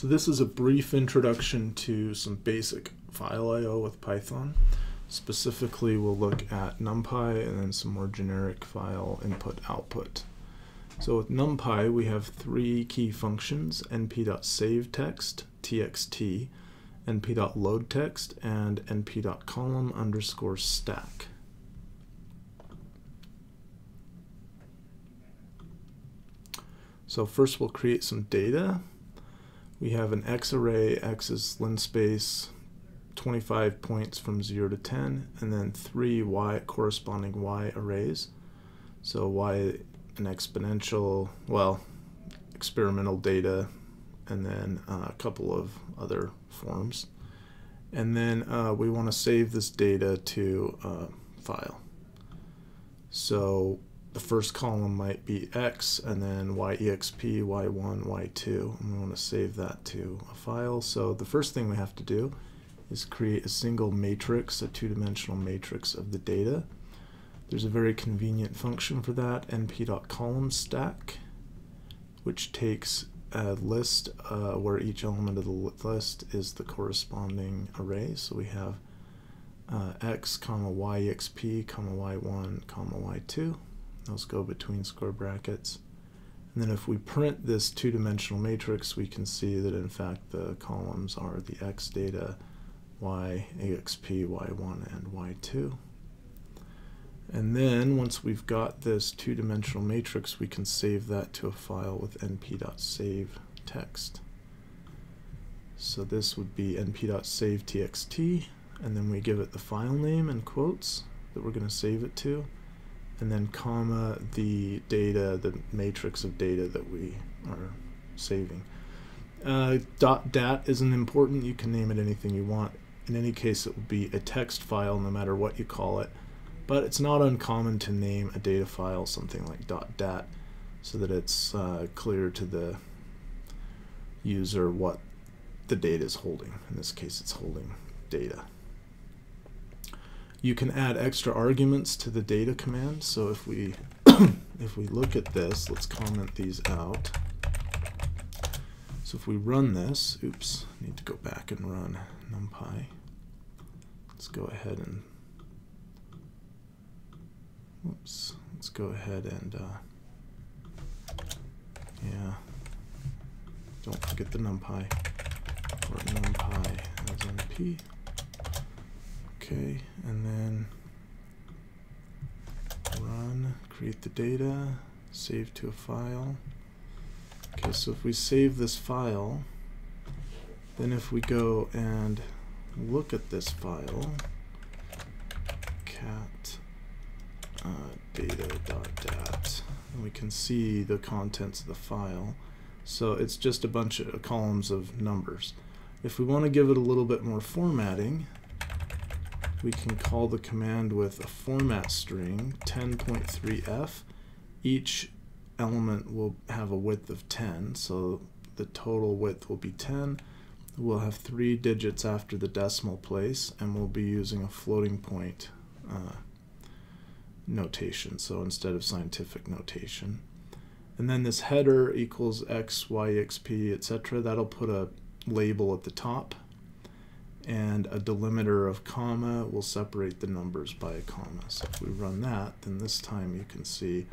So this is a brief introduction to some basic file I.O. with Python. Specifically, we'll look at NumPy and then some more generic file input-output. So with NumPy, we have three key functions, np.savetxt, txt, np.loadtxt, and np.column underscore stack. So first we'll create some data. We have an X array, X is linspace, 25 points from 0 to 10, and then three Y corresponding Y arrays. So Y an exponential, well, experimental data, and then uh, a couple of other forms. And then uh, we want to save this data to a file. So the first column might be x, and then yexp, y1, y2, and we want to save that to a file. So the first thing we have to do is create a single matrix, a two-dimensional matrix of the data. There's a very convenient function for that, np.column_stack, which takes a list uh, where each element of the list is the corresponding array. So we have uh, x, comma y exp, comma y1, comma y2. Those go between square brackets. And then if we print this two-dimensional matrix, we can see that in fact the columns are the x data, y, exp, y1, and y2. And then once we've got this two-dimensional matrix, we can save that to a file with np.savetxt. So this would be np.savetxt, and then we give it the file name in quotes that we're going to save it to, and then comma the data, the matrix of data that we are saving. Uh, .dat isn't important. You can name it anything you want. In any case, it will be a text file no matter what you call it but it's not uncommon to name a data file something like dot .dat so that it's uh, clear to the user what the data is holding. In this case, it's holding data. You can add extra arguments to the data command. So if we if we look at this, let's comment these out. So if we run this, oops, need to go back and run NumPy. Let's go ahead and Oops. Let's go ahead and, uh, yeah. Don't forget the numpy. Or numpy as np. Okay, and then run, create the data, save to a file. Okay, so if we save this file, then if we go and look at this file, cat uh, data.dat and we can see the contents of the file so it's just a bunch of columns of numbers if we want to give it a little bit more formatting we can call the command with a format string 10.3f each element will have a width of 10 so the total width will be 10 we'll have three digits after the decimal place and we'll be using a floating point uh, notation, so instead of scientific notation. And then this header equals x, y, xp, etc. That'll put a label at the top. And a delimiter of comma will separate the numbers by a comma. So if we run that, then this time you can see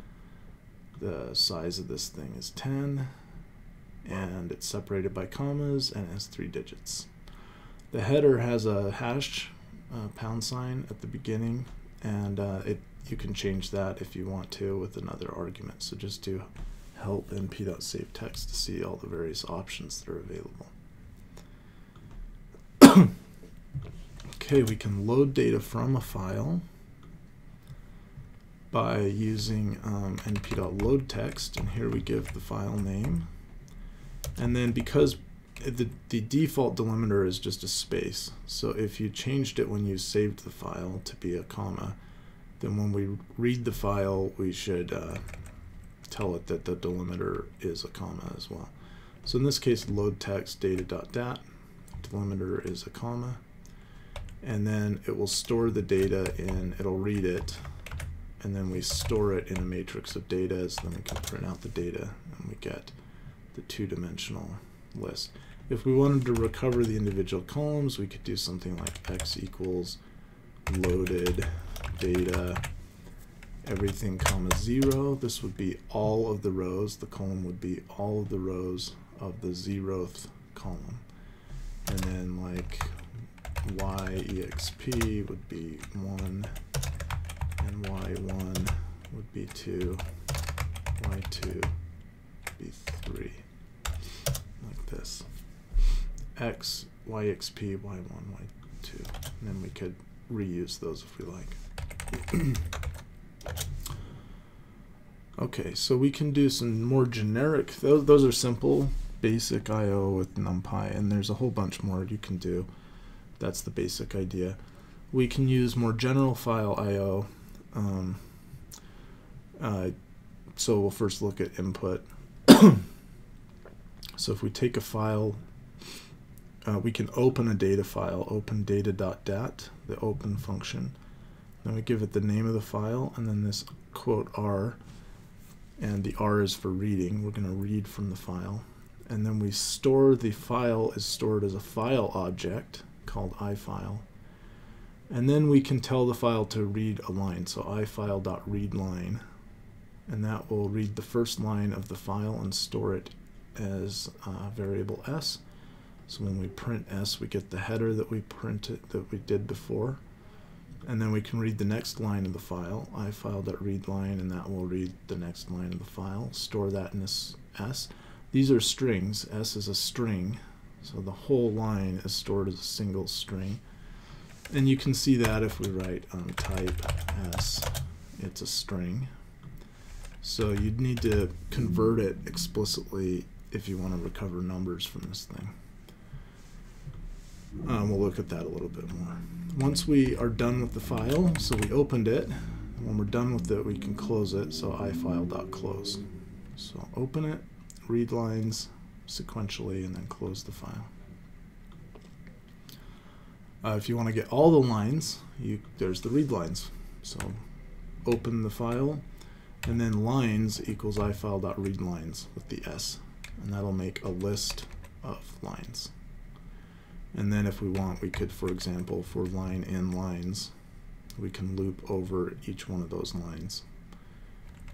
the size of this thing is 10 and it's separated by commas and has three digits. The header has a hash uh, pound sign at the beginning and uh, it you can change that if you want to with another argument. So just do help np.savetxt to see all the various options that are available. okay, we can load data from a file by using um, np.loadtxt, and here we give the file name. And then because the, the default delimiter is just a space, so if you changed it when you saved the file to be a comma, then when we read the file, we should uh, tell it that the delimiter is a comma as well. So in this case, load text data.dat, delimiter is a comma, and then it will store the data in, it'll read it, and then we store it in a matrix of data, so then we can print out the data, and we get the two-dimensional list. If we wanted to recover the individual columns, we could do something like x equals loaded data everything comma zero. This would be all of the rows. The column would be all of the rows of the zeroth column. And then like y exp would be 1 and y1 would be 2 y2 would be 3 like this. X yxp y1 y2 and then we could reuse those if we like. Okay so we can do some more generic those, those are simple basic IO with NumPy and there's a whole bunch more you can do that's the basic idea. We can use more general file I.O. Um, uh, so we'll first look at input. so if we take a file, uh, we can open a data file, open data.dat, the open function. Then we give it the name of the file, and then this quote R, and the R is for reading. We're going to read from the file. And then we store the file is stored as a file object called ifile. And then we can tell the file to read a line, so ifile.readline. And that will read the first line of the file and store it as uh, variable s. So when we print s, we get the header that we printed that we did before. And then we can read the next line of the file, ifile.readline, and that will read the next line of the file, store that in this s. These are strings. s is a string, so the whole line is stored as a single string. And you can see that if we write um, type s, it's a string. So you'd need to convert it explicitly if you want to recover numbers from this thing. Um, we'll look at that a little bit more. Once we are done with the file, so we opened it, when we're done with it, we can close it, so ifile.close. So open it, read lines, sequentially and then close the file. Uh, if you want to get all the lines, you, there's the read lines. So open the file, and then lines equals ifile.readlines with the s, and that'll make a list of lines. And then if we want, we could, for example, for line in lines, we can loop over each one of those lines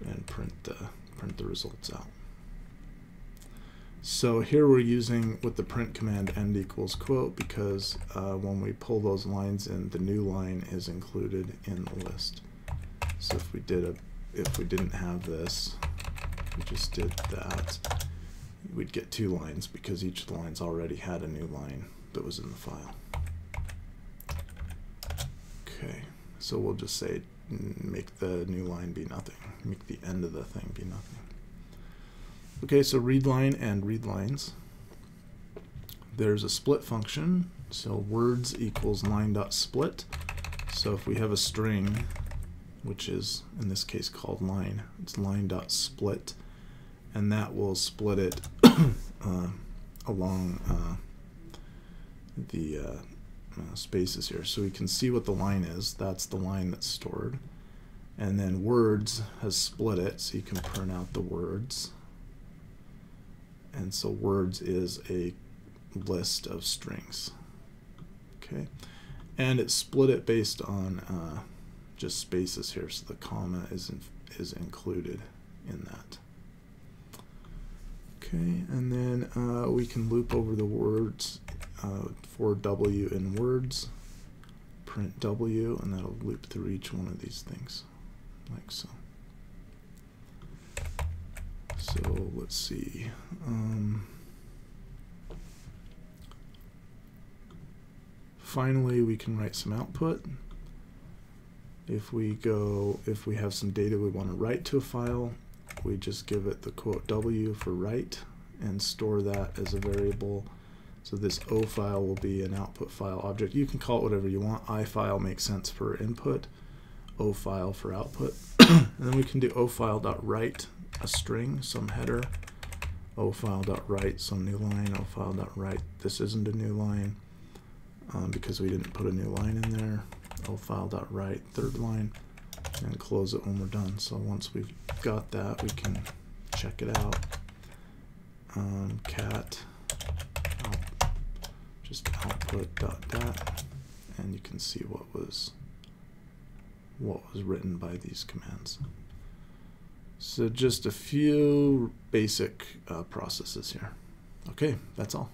and print the, print the results out. So here we're using with the print command end equals quote because uh, when we pull those lines in, the new line is included in the list. So if we did a, if we didn't have this, we just did that, we'd get two lines because each of the lines already had a new line that was in the file. Okay, so we'll just say make the new line be nothing, make the end of the thing be nothing. Okay, so read line and read lines. There's a split function, so words equals line dot split. So if we have a string, which is in this case called line, it's line dot split, and that will split it uh, along uh, the uh, uh, spaces here. So we can see what the line is. That's the line that's stored. And then words has split it, so you can print out the words and so words is a list of strings. Okay. And it split it based on uh, just spaces here. So the comma is in, is included in that. Okay. And then uh, we can loop over the words uh, for W in words print W and that'll loop through each one of these things like so so let's see. Um, finally, we can write some output. If we go, if we have some data we want to write to a file, we just give it the quote W for write and store that as a variable. So this O file will be an output file object. You can call it whatever you want. I file makes sense for input, O file for output. and then we can do O file.write a string, some header, ofile.write, some new line, ofile.write. This isn't a new line um, because we didn't put a new line in there. ofile.write, third line, and close it when we're done. So once we've got that, we can check it out. Um, cat output dot dot, and you can see what was what was written by these commands. So just a few basic uh, processes here. Okay, that's all.